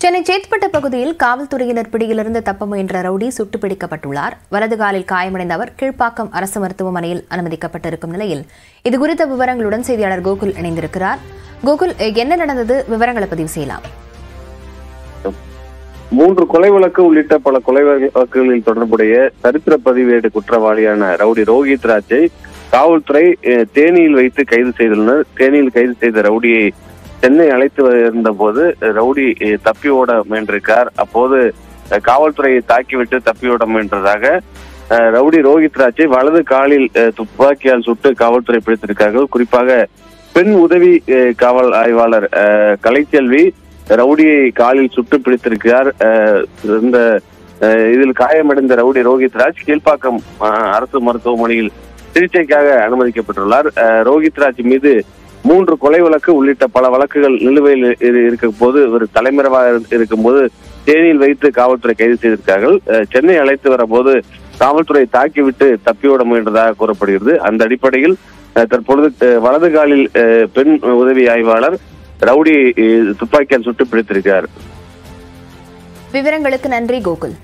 சென்னை சேத்பட்டு பகுதியில் காவல்துறையினர் பிடியிலிருந்து தப்ப முயன்ற ரவுடி சுட்டு பிடிக்கப்பட்டுள்ளார் வலது காலில் காயமடைந்த அவர் கீழ்ப்பாக்கம் அரசு மருத்துவமனையில் அனுமதிக்கப்பட்டிருக்கும் நிலையில் இதுகுறித்த விவரங்களுடன் செய்தியாளர் கோகுல் இணைந்திருக்கிறார். கோகுல் என்ன நடந்தது? விவரங்களை பதிவு செய்யலாம். மூன்று கொலை வழக்கு உள்ளிட்ட பல கொலை வழக்குகளில் தொடர்புடைய சரித்திர பதிவேடு குற்றவாளியான ரவுடி ரோஹித் ராஜை காவல்துறை தேனியில் வைத்து கைது செய்துள்ளனர். தேனியில் கைது செய்த ரவுடியை சென்னை அழைத்து இருந்த போது ரவுடி தப்பி ஓட முயன்றிருக்கார். அப்போது காவல்துறையை தாக்கிவிட்டு தப்பி ஓட முயன்றதாக ரவுடி ரோஹித் ராஜை வலது காலில் துப்பாக்கியால் சுட்டு காவல்துறை பிடித்திருக்கார்கள் குறிப்பாக பெண் உதவி காவல் ஆய்வாளர் அஹ், கலைச்செல்வி ரவுடியை காலில் சுட்டு பிடித்திருக்கிறார். அஹ், இந்த அஹ், இதில் காயமடைந்த ரவுடி ரோஹித் ராஜ் கீழ்ப்பாக்கம் அஹ், அரசு மருத்துவமனையில் சிகிச்சைக்காக அனுமதிக்கப்பட்டுள்ளார். ரோஹித் ராஜ் மீது மூன்று கொலை வழக்கு உள்ளிட்ட பல வழக்குகள் நிலுவையில் இருக்கும் போது ஒரு தலைமறைவாக இருக்கும் போது தேனியில் வைத்து காவல்துறை கைது செய்திருக்கார்கள் சென்னை அழைத்து வரபோது காவல்துறை தாக்கிவிட்டு தப்பியோட முயன்றதாக கூறப்படுகிறது. அந்த அடிப்படையில் அஹ், தற்பொழுது வலது காலில் பெண் உதவி ஆய்வாளர் ரவுடி துப்பாக்கியால் சுட்டு பிடித்திருக்கிறார். விவரங்களுக்கு நன்றி கோகுல்.